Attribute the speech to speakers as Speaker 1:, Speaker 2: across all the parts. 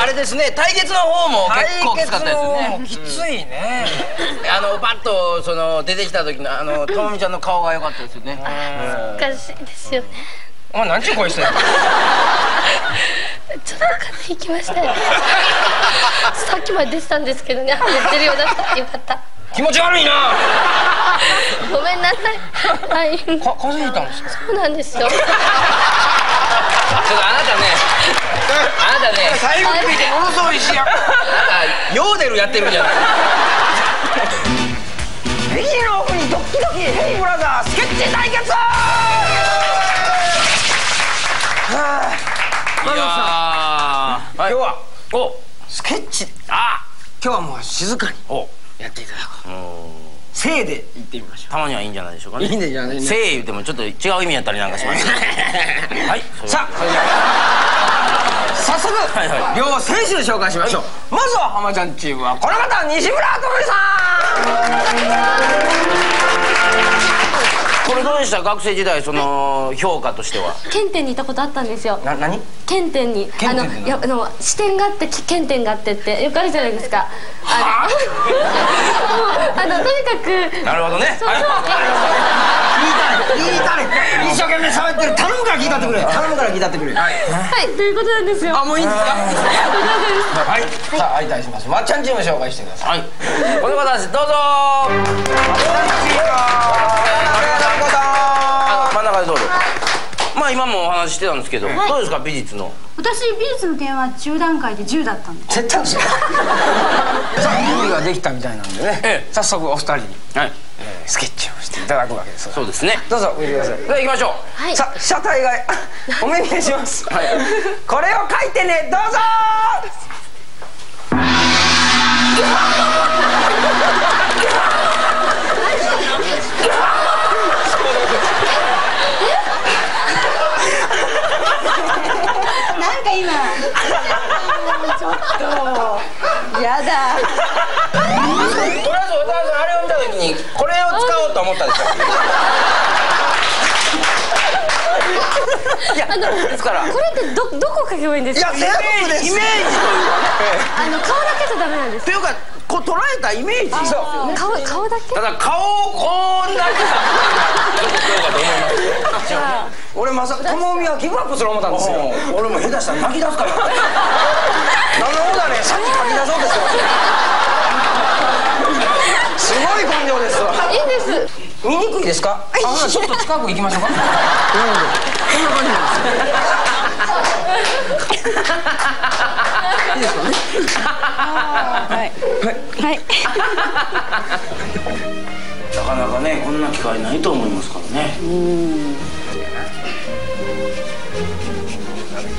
Speaker 1: あれですね対決の方も結構きつかったですよね
Speaker 2: きついね、
Speaker 1: あのパッとその出てきた時のあのともみちゃんの顔が良かったですよね。
Speaker 3: 難しいですよね。
Speaker 2: お前何ちゅう声してんの？
Speaker 3: ちょっと風邪ひきましたよ さっきまで出てたんですけどね出てるようだったよかった
Speaker 2: 気持ち悪いな。
Speaker 3: ごめんなさい。はい。
Speaker 2: か風邪ひいたんですか？
Speaker 3: そうなんですよ。
Speaker 1: ち ょっとあなたねあなたね。
Speaker 2: 最後見てものすごいしや
Speaker 1: あなたヨーデルやってるじゃな。い
Speaker 2: ヘイのオフにドッキドキヘイブラザースケッチ対決！
Speaker 1: いやー。
Speaker 2: 今日は
Speaker 1: お
Speaker 2: スケッチ。
Speaker 1: あ
Speaker 2: 今日はもう静かに。
Speaker 1: お
Speaker 2: やっていただこうせいで。言ってみましょ
Speaker 1: たまにはいいんじゃないでしょうかね。
Speaker 2: いいんじゃないね。
Speaker 1: せい言うてもちょっと違う意味やったりなんかします はい。
Speaker 2: さあそれでは早速、
Speaker 1: はいはい。
Speaker 2: 両選手で紹介しましょう、まずは浜ちゃんチームはこの方西村智美さ
Speaker 1: これどうでした？学生時代その評価としては。
Speaker 3: 検定にいたことあったんですよ。
Speaker 2: んな何？
Speaker 3: 検定に。あのいやあの視点があってき検点があってってよくあるじゃないですか。あ？のあのとにかく
Speaker 1: なるほどね
Speaker 2: 一生懸命喋ってる。頼むから聞いたってくれ。頼むから聞いたってくれ。はい。
Speaker 3: はい。ということなんですよ。
Speaker 2: あもういいんですか？はい。さあ相対します。まっちゃんチーム紹介してください。
Speaker 1: はい。この方です。どうぞ。あ真ん中でどうぞ。まあ今もお話ししてたんですけどどうですか美術の？
Speaker 4: 私美術の点は10段階で10だったんで。
Speaker 2: 絶対嘘。さあ準備ができたみたいなんでね、
Speaker 1: ええ。
Speaker 2: 早速お二人に、
Speaker 1: はい。
Speaker 2: えースケッチをしていただくわけです。
Speaker 1: そうですね。
Speaker 2: どうぞ見てください。
Speaker 1: では行きましょう。
Speaker 3: はい。
Speaker 2: さあ車体が お願いします、これを書いてねどうぞ。
Speaker 4: なんか今。ちょっとやだ
Speaker 1: 時にこれを使おうと思ったでしょいやですから。
Speaker 3: これってどどこ書けばいいんですか？
Speaker 2: 全部です
Speaker 1: イメージというか。ね
Speaker 3: あの顔だけじゃダメなんです。
Speaker 1: というかこう捉えたイメージ。
Speaker 2: そう。
Speaker 3: 顔顔だけ？
Speaker 1: ただ顔をこうなってたどうかと思います？
Speaker 2: 俺まさか友美はギブアップする思ったんですよ。
Speaker 1: 俺も下手したら泣き出すから。
Speaker 2: 何のことだね。さっき書き出そうですよ。すごい根性ですわ
Speaker 3: いいです
Speaker 2: 見にくいですか？あちょっと近く行きましょうか。こんな感じなんですよ
Speaker 4: はいはい
Speaker 1: なかなかねこんな機会ないと思いますからね。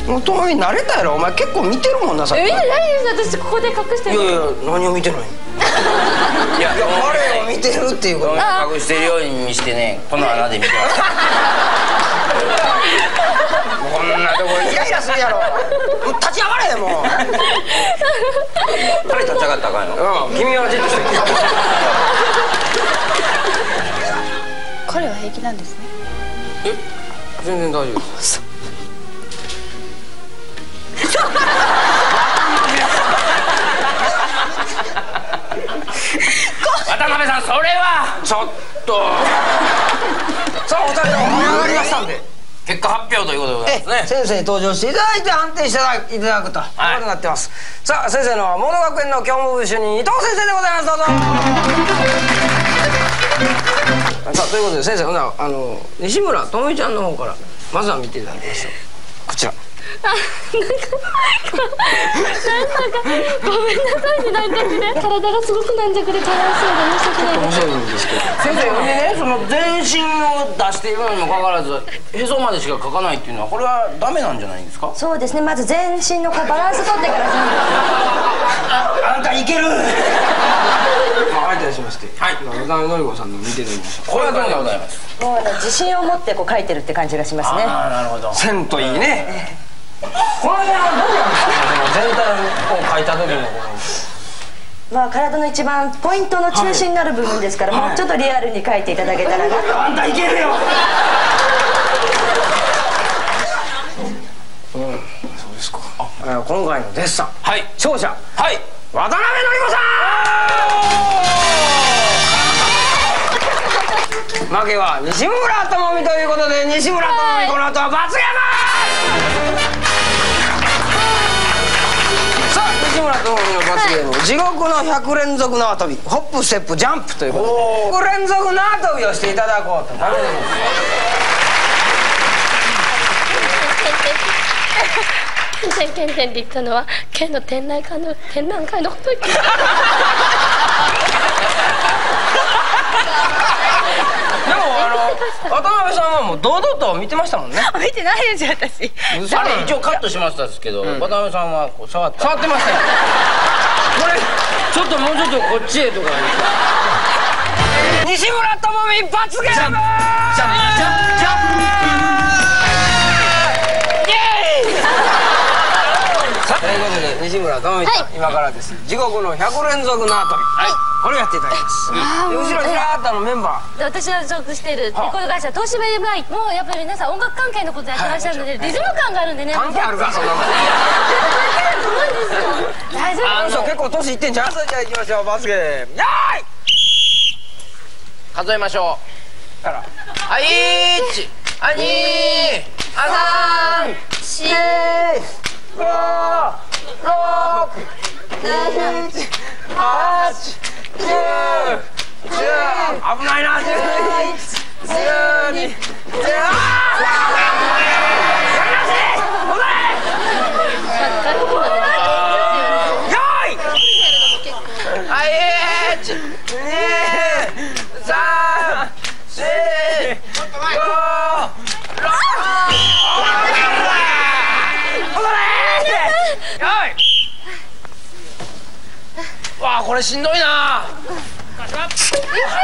Speaker 2: もう友美慣れたやろ？お前結構見てるもんなさっき。
Speaker 3: え見てないです。私ここで隠してる。
Speaker 2: いやいや何を見てないの？
Speaker 1: いや
Speaker 2: いや彼を見てるっていうこと。
Speaker 1: 隠してるように見してねこの穴で見てます。
Speaker 2: こんなとこイライラするやろ。立ち上がれもう
Speaker 1: 彼立ち上がったかんよ
Speaker 2: うん君はじっとして
Speaker 4: 彼は平気なんですね。
Speaker 2: 全然大丈夫です
Speaker 1: 渡辺さんそれは
Speaker 2: ちょっと。さあお二人とも盛り上がりましたんで。
Speaker 1: 結果発表ということでござい
Speaker 2: え
Speaker 1: ますね。
Speaker 2: 先生に登場していただいて判定していただくとい。うことになってます、さあ先生のは物学園の教務部主任伊藤先生でございます。どうぞ。さあということで先生ほなあの西村智美ちゃんの方からまずは見ていただきましょう。こちら
Speaker 3: ごめんなさいねなんかね体がすごく軟弱でかわいそうで申し訳ない。です
Speaker 2: 面白いんですけど
Speaker 1: 先生でねその全身を出しているのにもかかわらずへそまでしか描かないっていうのはこれはダメなんじゃないんですか？
Speaker 4: そうですね。まず全身のこうバランス取ってから。
Speaker 2: あんたいける？まあ相手しましてはい。渡辺典子さんの見てい。ただきましょう
Speaker 1: これはどうでござい。ます
Speaker 4: もうね自信を持ってこう書い。てるって感じがしますね
Speaker 1: ああなるほど
Speaker 2: 線とい。い。ねこの辺はどうなんですか？ね全体を書いた時のこ
Speaker 4: まあ体の一番ポイントの中心になる部分ですから、もうちょっとリアルに書いていただけたら。な
Speaker 2: あんたいけるよ。うんそうですか。あえー今回のデッサン。
Speaker 1: はい。
Speaker 2: 勝者。
Speaker 1: はい。
Speaker 2: 渡辺典子さん。負けは西村智美ということで西村智美この後は罰ゲーム村智美の罰ゲーム地獄の100連続縄跳びホップステップジャンプということで。100連続縄跳びをしていただこうとダメでございます
Speaker 3: てんてんてんって言ったのは県の展覧会の展覧会の。こと言ってた
Speaker 2: でもあの渡辺さんはもう堂々と見てましたもんね。
Speaker 4: 見てないですよ私。
Speaker 1: あれ一応カットしましたですけど、渡辺さんはこう触った。
Speaker 2: 触ってましたよこれちょっともうちょっとこっちへとか。西村智美罰ゲーム！
Speaker 1: ジャンプジャンプジャン
Speaker 2: い。うことで西村智美ちゃん、はい、今からです。地獄の100連続縄跳び、はい、これやっていただきます、後ろにラーっとのメンバー。
Speaker 3: 私が所属しているレコード会社東芝 MI もやっぱり皆さん音楽関係のことやってらっしゃるので、リズム感があるんでね。
Speaker 2: 関係あるかそんなもん
Speaker 3: 大丈夫
Speaker 2: での人結構年いってんじゃんじゃあ行きましょうバスケやーい。
Speaker 1: 数えましょう。
Speaker 2: から。
Speaker 1: はい1あ2あ3
Speaker 2: 4危ないな Is she?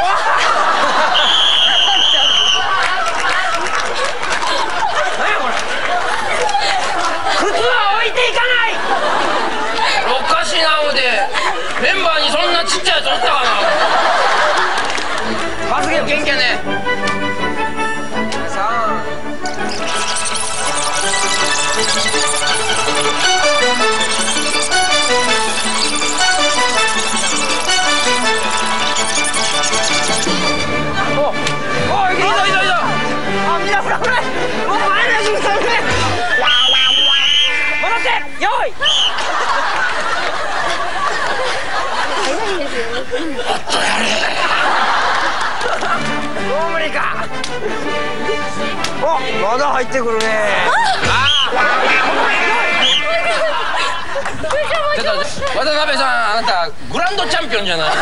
Speaker 2: 入ってくるね。
Speaker 1: ちょっと渡辺さんあなたグランドチャンピオンじゃない。こ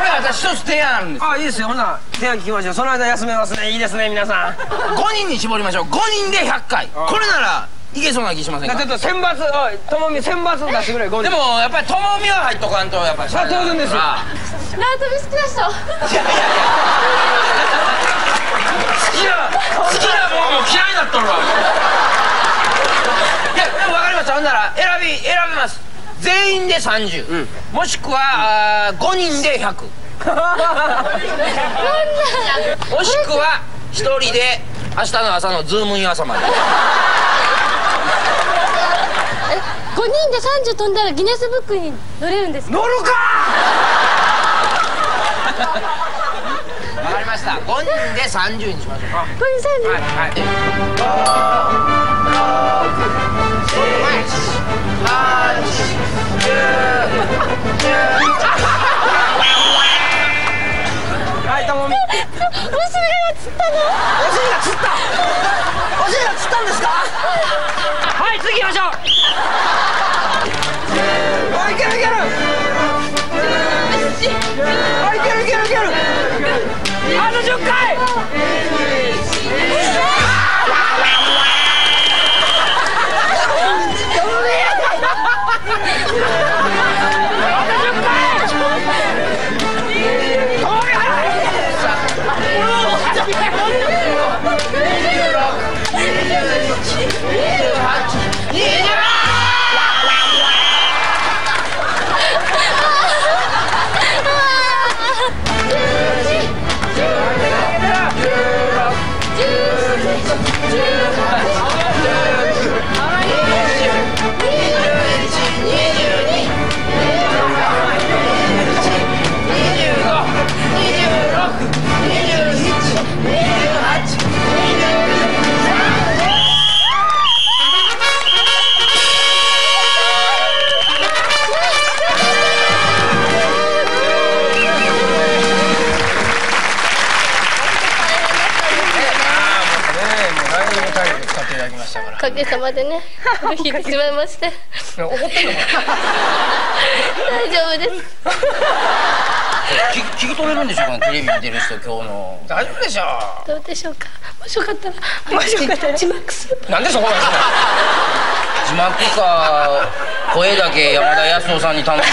Speaker 1: れ私一つ提案あるんです。
Speaker 2: あいいですよ。ほな手案聞きましょう。その間休めますね。いいですね皆さん。
Speaker 1: 5人に絞りましょう。5人で100回。これならいけそうな気しませんか？
Speaker 2: ちょっと選抜おいともみ選抜出してくれ5人。
Speaker 1: でもやっぱりともみは入っとかんとやっぱり。
Speaker 2: それは当然ですよ。
Speaker 1: あ
Speaker 3: 縄跳び好きな人
Speaker 1: いやいやいや。好きな好きなもんも嫌いになっとるわいやでも分かりましたほんなら選び選べます。全員で30、もしくはあー5人で100もしくは1人で明日の朝のズームイン朝まで。
Speaker 3: 5人で30飛んだらギネスブックに乗れるんですか？
Speaker 2: 乗るか
Speaker 1: 分かりました5人で30にしましょう
Speaker 3: 5人30
Speaker 1: はいはい。
Speaker 2: はいともみ。
Speaker 3: 娘が釣ったの。
Speaker 2: お尻がつった。お尻がつったんですか？はい。次行きましょう。あいけるいけるあと10
Speaker 3: までね 引いてしまいまして。
Speaker 2: 怒ってんのか
Speaker 3: 大丈夫です。
Speaker 1: 聞聞き取れるんでしょうかねテレビ見てる人今日の。
Speaker 2: 大丈夫でしょ
Speaker 3: どうでしょうか？もしよかったらもしよかったら。字幕する
Speaker 2: なんでそこまで
Speaker 1: 字幕か。声だけ山田康夫さんに頼む